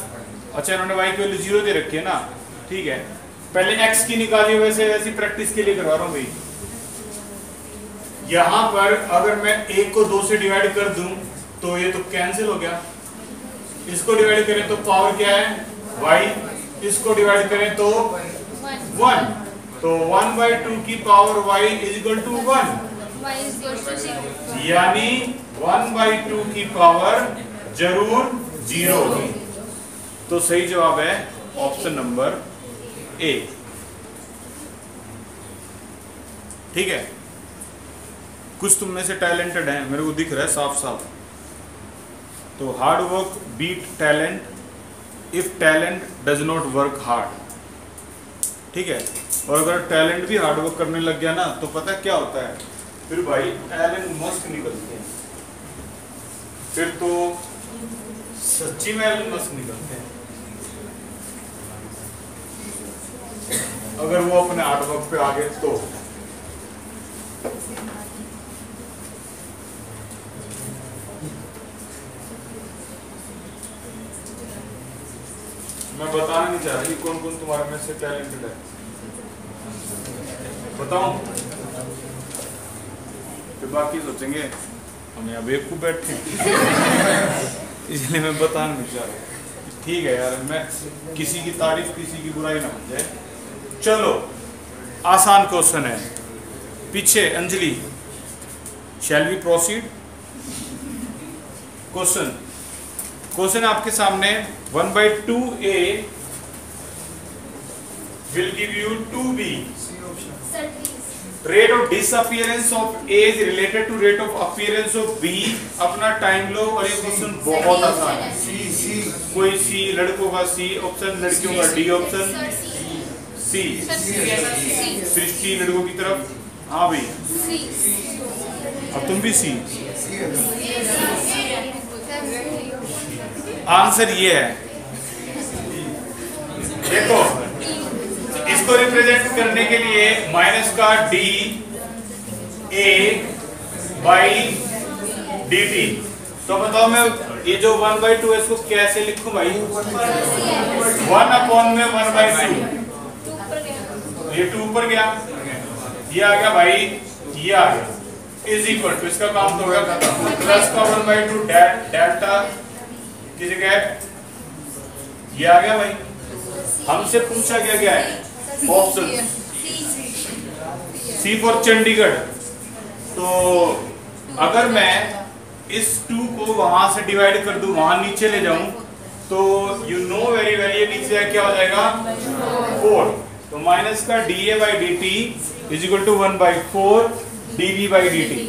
अच्छा इन्होंने y की value zero दे रखी है ना? ठीक है। पहले x की निकाली वैसे वैसी प्रैक्टिस के लिए करवा रहा हूँ भाई। यहाँ पर अगर मैं एक को दो से डिवाइड कर दूँ तो ये तो कैंसिल हो गया। इसको डिवाइड करें तो पावर क्या है? Y इसको डिवाइड करें तो वन तो वन बाई टू की power y is equal to one y यानी वन बाई टू की पावर ज़रूर ज़ीरो होगी। तो सही जवाब है ऑप्शन नंबर ए ठीक है? कुछ तुम में से टैलेंटेड हैं, मेरे को दिख रहा है साफ़ साफ़। तो hard work beat talent if talent does not work hard ठीक है? और अगर टैलेंट भी हार्ड वर्क करने लग गया ना तो पता है क्या होता है? फिर भाई टैलेंट मस्क निकलते हैं। फिर तो सच्ची में मस्क निकलते हैं। अगर वो अपने वर्क पे आ गए तो। मैं बताना नहीं चाह रहा कौन कौन तुम्हारे में से टैलेंटेड है। बताओ। फिर बाकी सोचेंगे। हम यहाँ बेवकूफ़ बैठे इसलिए मैं बताना नहीं चाह रहा। ठीक है यार, मैं किसी की तारीफ़, किसी की बुराई ना हो जाए चलो आसान क्वेश्चन है। पीछे Anjali shall we proceed question question आपके सामने one by two A will give you two B C option Sir, please. rate of disappearance of A is related to rate of appearance of B. अपना time लो और ये question बहुत आसान है। सी सी कोई सी लड़कों का सी ऑप्शन लड़कियों का D option. C Sir, C. लड़कों की तरफ़ हाँ भाई. अब तुम भी सी सी आंसर ये है देखो इसको रिप्रेजेंट करने के लिए माइनस का d A by d t तो बताओ मैं ये जो वन बाई टू है इसको कैसे लिखूं भाई वन अपॉन में वन बाई टू ये टू ऊपर गया। ये आ गया भाई, ये आ गया। इज़ इक्वल टू इसका काम तो हो गया खत्म। प्लस का वन बाई टू डेल्टा की जगह ये आ गया भाई। हमसे पूछा गया क्या है? ऑप्शन सी फॉर चंडीगढ़ तो अगर मैं इस टू को वहाँ से डिवाइड कर दूँ, वहाँ नीचे ले जाऊँ तो यू नो वेरी ये नीचे क्या हो जाएगा? फोर तो माइनस का d A by d t is equal to one by four d B by d t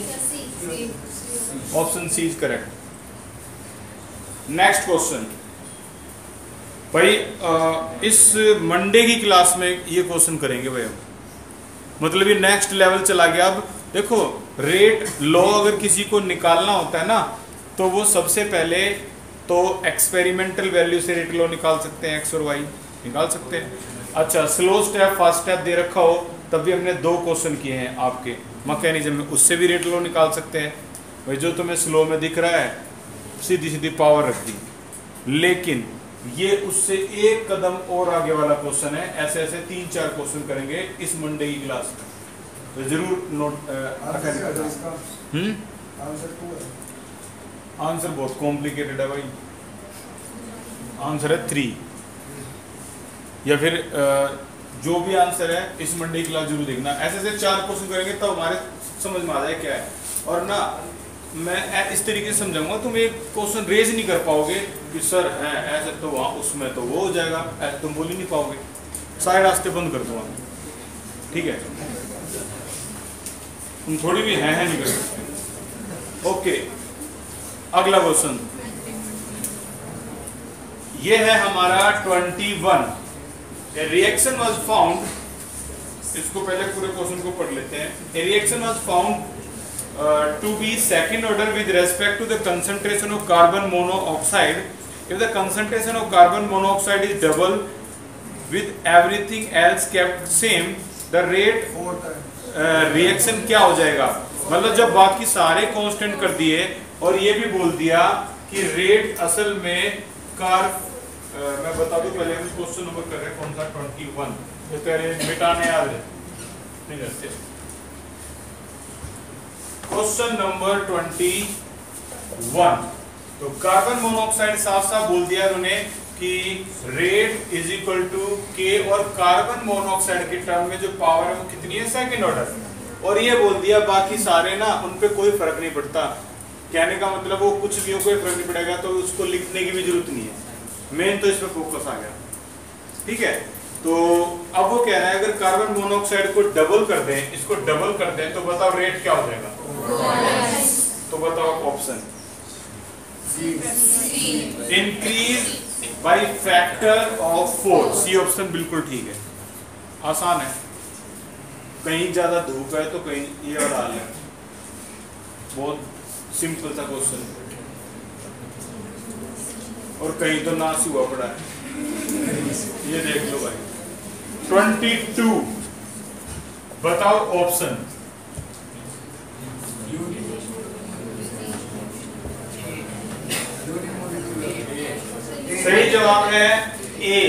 option C is correct next question भाई अ, इस मंडे की क्लास में ये क्वेश्चन करेंगे भाई हम मतलब ये नेक्स्ट लेवल चला गया। अब देखो रेट लॉ अगर किसी को निकालना होता है ना तो वो सबसे पहले तो एक्सपेरिमेंटल वैल्यू से रेट लॉ निकाल सकते हैं एक्स और वाई निकाल सकते हैं। अच्छा स्लो स्टेप फास्ट स्टेप दे रखा हो तब भी हमने दो क्वेश्चन किए हैं आपके। मकैनिज्म में उससे भी रेट लो निकाल सकते हैं। भाई जो तुम्हें स्लो में दिख रहा है सीधी सीधी पावर रख दी। लेकिन ये उससे एक कदम और आगे वाला क्वेश्चन है ऐसे ऐसे तीन चार क्वेश्चन करेंगे इस मंडे की क्लास में। तो ज़रूर नोट आंसर हम्म? बहुत कॉम्प्लिकेटेड है भाई। आंसर है थ्री या फिर जो भी आंसर है, इस मंडे की क्लास ज़रूर देखना। ऐसे ऐसे चार क्वेश्चन करेंगे, तब तो हमारे समझ में आ जाए क्या है। और ना, मैं इस तरीके से समझाऊँगा, तुम एक क्वेश्चन रेज नहीं कर पाओगे कि, सर है ऐसे तो वहाँ, उसमें तो वो हो जाएगा। ऐसे तुम बोल ही नहीं पाओगे। सारे रास्ते बंद कर दूँगा ठीक है? तुम थोड़ी भी हैं, है नहीं कर सकते। ओके, अगला क्वेश्चन ये है हमारा 21 रिएक्शन वाज फाउंड इसको पहले पूरे क्वेश्चन को पढ़ लेते हैं। A reaction was found to be second order with respect to the concentration of carbon monoxide. If the concentration of carbon monoxide is double with everything else kept same the rate four time reaction क्या हो जाएगा? मतलब जब बाकी सारे constant कर दिए और ये भी बोल दिया कि रेट असल में कार अ, मैं बता दूँ पहले हम क्वेश्चन नंबर कर रहे कौन सा 21 ये कह रहे मिटाने याद है। नहीं करते क्वेश्चन नंबर 21 तो कार्बन मोनोऑक्साइड साफ़ साफ़ बोल दिया उन्होंने कि रेट इज़ इक्वल टू के और कार्बन मोनोऑक्साइड के टर्म में जो पावर है वो कितनी है? सेकंड ऑर्डर और ये बोल दिया बाकी सारे ना, उन पे कोई फ़र्क नहीं पड़ता। कहने का मतलब वो कुछ भी हो, कोई फ़र्क नहीं पड़ेगा तो उसको लिखने की भी ज़रूरत नहीं है। मेन तो इस पे फोकस आ गया। ठीक है? तो अब वो कह रहा है, अगर कार्बन मोनोऑक्साइड को डबल कर दें, इसको डबल कर दें तो बताओ रेट क्या हो जाएगा? तो बताओ option increase by factor of four C option बिल्कुल ठीक है। आसान है। कहीं ज़्यादा धूप है तो कहीं ये और है। बहुत सिंपल सा क्वेश्चन और कहीं तो नाश हुआ पड़ा है। ये देख लो भाई। Twenty two. बताओ ऑप्शन। सही जवाब है ए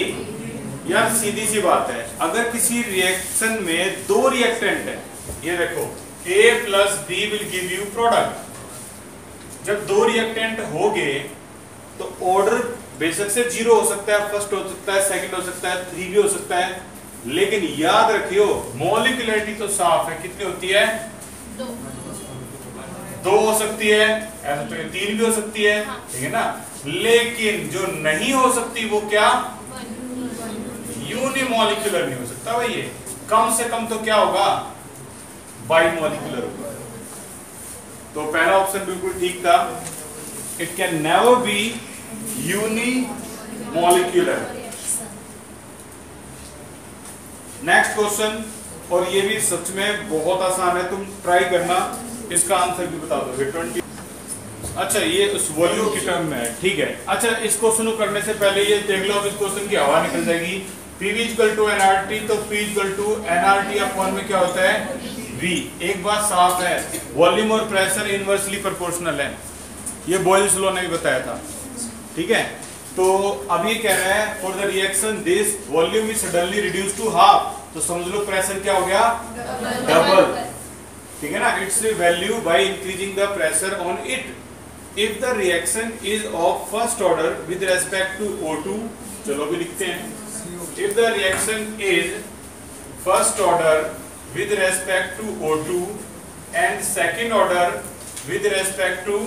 यार सीधी सी बात है। अगर किसी रिएक्शन में दो रिएक्टेंट है, ये देखो A plus B will give you product जब दो रिएक्टेंट हो गए तो ऑर्डर बेशक से ज़ीरो हो सकता है फ़र्स्ट हो सकता है सेकंड हो सकता है थ्री भी हो सकता है लेकिन याद रखियो मोलिकुलरिटी तो साफ़ है। कितनी होती है? दो। दो हो सकती है ऐसा तो ये तीन भी हो सकती है ठीक है ना? लेकिन जो नहीं हो सकती वो क्या? यूनिमोलिकुलर नहीं हो सकता भाई ये। कम से कम तो क्या होगा? बाइमोलिकुलर होगा। तो पहला ऑप्शन बिल्कुल ठीक था। It can never be unimolecular next question और ये भी सच में बहुत आसान है तुम ट्राई करना इसका आंसर भी बता दो ट्वेंटी अच्छा ये उस वॉल्यूम की टर्म में है। ठीक है। अच्छा इस क्वेश्चन को करने से पहले ये देख लो अब इस क्वेश्चन की हवा निकल जाएगी। P इक्वल टू एनआरटी तो P equal to NRT upon में क्या होता है? वी एक बात साफ़ है वॉल्यूम और प्रेशर इनवर्सली प्रोपोर्शनल है। ये बॉयल्स लॉ ने भी बताया था। ठीक है? तो अब ये कह रहा है for the reaction this volume is suddenly reduce to half तो समझ लो प्रेशर क्या हो गया? डबल ठीक है ना? Its value by increasing the pressure on it if the reaction is of first order with respect to O2 चलो भी लिखते हैं। If the reaction is first order with respect to O2 and second order with respect to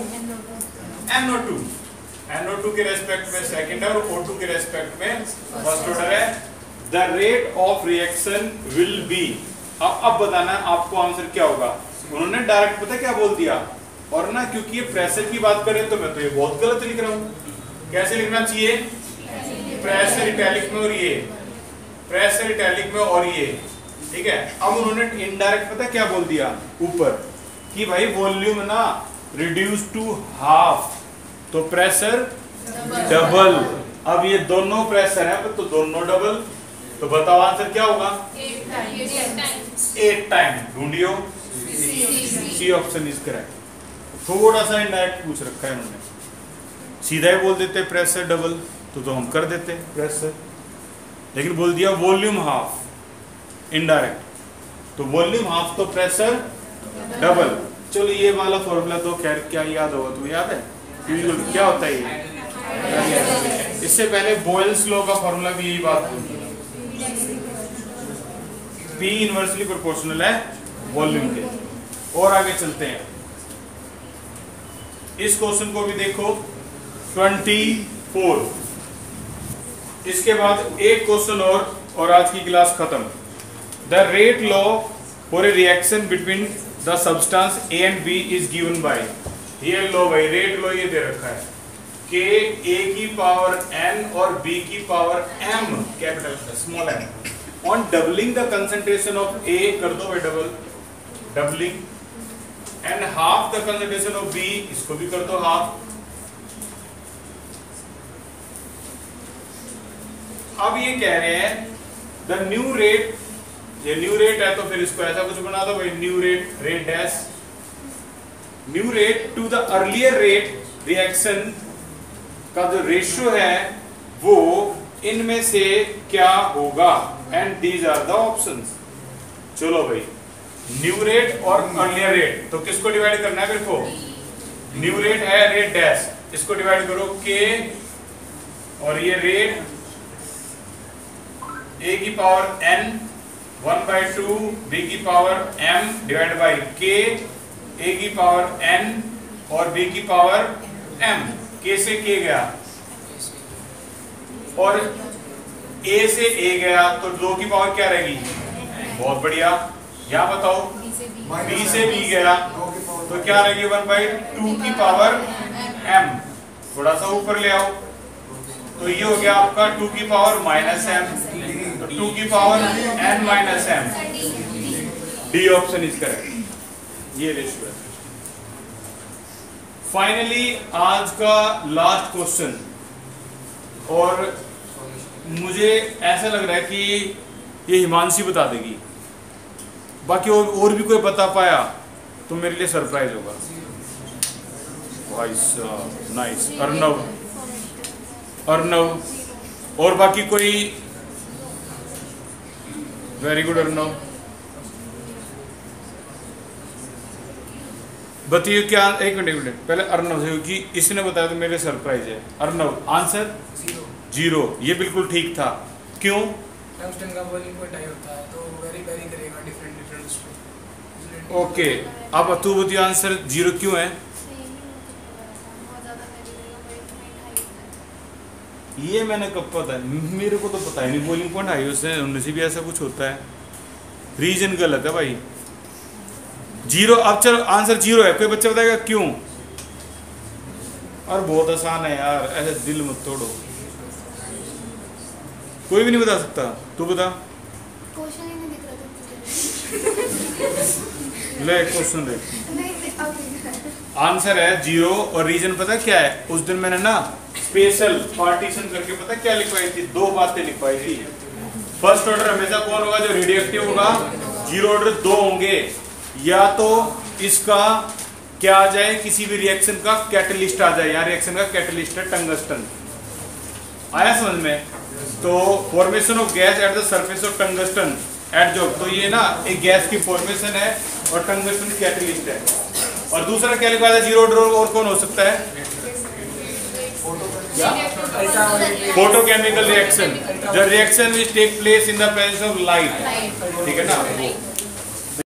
NO2 NO2 के respect में second है और O2 के respect में फ़र्स्ट ऑर्डर है. The rate of reaction will be अब अब बताना है आपको आंसर क्या होगा. उन्होंने डायरेक्ट पता क्या बोल दिया? और ना, क्योंकि ये प्रेशर की बात करें तो मैं तो ये बहुत गलत लिख रहा हूँ. कैसे लिखना चाहिए? प्रेशर इटैलिक में और ये. प्रेशर इटैलिक में और ये. ठीक है? अब उन्होंने इनडायरेक्ट पता क्या बोल दिया? ऊपर. कि भाई वॉल्यूम ना रिड्यूस टू हाफ़ तो प्रेशर डबल अब ये दोनों प्रेशर है तो दोनों डबल तो बताओ आंसर क्या होगा? एट टाइम ढूंढियो. सी ऑप्शन इज़ करेक्ट थोड़ा सा इनडायरेक्ट पूछ रखा है उन्होंने। सीधा ही बोल देते प्रेशर डबल तो तो हम कर देते प्रेशर लेकिन बोल दिया वॉल्यूम हाफ़ इनडायरेक्ट तो वॉल्यूम हाफ़ तो प्रेशर डबल चलो ये वाला फॉर्मूला तो खैर, क्या याद होगा तुम्हें, याद है? बिल्कुल क्या होता है इससे पहले बोयल्स लॉ का फॉर्मूला भी यही बात होती है P इनवर्सली प्रोपोर्शनल है वॉल्यूम के। और आगे चलते हैं। इस क्वेश्चन को भी देखो। 24 इसके बाद एक क्वेश्चन और और आज की क्लास खत्म। The rate law for a reaction between the substance A and B is given by ये लो भाई रेट लो, ये दे रखा है। के ए की पावर एन और बी की power m capital small m on doubling the concentration of A कर दो भाई double doubling and half the concentration of B इसको भी कर दो हाफ़ अब ये कह रहे हैं द न्यू रेट ये न्यू रेट है तो फिर इसको ऐसा कुछ बना दो भाई new rate rate dash new rate to the earlier rate reaction का जो रेशियो है, वो इनमें से क्या होगा? And these are the option चलो भाई न्यू रेट और अर्लियर रेट तो किसको डिवाइड करना है मेरे न्यू रेट है रेट डैश इसको डिवाइड करो? के और ये रेट ए की power n one by two B की power m divide by k A की पावर एन और बी की पावर एम के से के गया। और ए से ए गया तो दो की पावर क्या रहेगी? बहुत बढ़िया। यहाँ बताओ बी से बी गया तो क्या रहेगी वन बाई टू की पावर एम थोड़ा सा ऊपर ले आओ। तो ये हो गया आपका टू की पावर माइनस एम टू की power N minus M D option is correct ये रेशियो फाइनली आज का लास्ट क्वेश्चन और मुझे ऐसा लग रहा है कि ये हिमांशी बता देगी। बाकी और, और भी कोई बता पाया तो मेरे लिए सरप्राइज़ होगा। भाई नाइस अर्नव। अर्नव। और बाकी कोई? Very good Arnav. बताइए क्या? एक मिनट एक मिनट। पहले अर्नव से क्योंकि इसने बताया तो मेरे सरप्राइज़ है। अर्नव आंसर? ज़ीरो। ये बिल्कुल ठीक था। क्यों? का है तो वेरी वेरी करेगा डिफरेंट डिफरेंट उस पे। ओके। अब तू बताइए आंसर ज़ीरो क्यों है? ये मैंने कब पता है? मेरे को तो पता ही नहीं बोलिंग पॉइंट हाई से भी ऐसा कुछ होता है। रीजन गलत है भाई। ज़ीरो, अब चलो, आंसर ज़ीरो है। कोई बच्चा बताएगा क्यों? और बहुत आसान है यार, ऐसे दिल मत तोड़ो। कोई भी नहीं बता सकता। तू बता। क्वेश्चन दिख। आंसर है ज़ीरो, और रीजन पता क्या है? उस दिन मैंने ना स्पेशल पार्टीशन करके पता क्या लिखवाई थी? दो बातें लिखवाई थी। फ़र्स्ट ऑर्डर हमेशा कौन होगा? जो रेडिएक्टिव होगा। ज़ीरो ऑर्डर दो होंगे। या तो इसका क्या आ जाए किसी भी रिएक्शन का कैटलिस्ट आ जाए या रिएक्शन का कैटलिस्ट है टंगस्टन आया समझ में? तो formation of gas at the surface of tungsten at job तो ये ना एक गैस की फॉर्मेशन है और टंगस्टन कैटलिस्ट है। और दूसरा क्या लिखा था? ज़ीरो ऑर्डर और कौन हो सकता है? Photochemical reaction the reaction which take place in the presence of light ठीक है ना?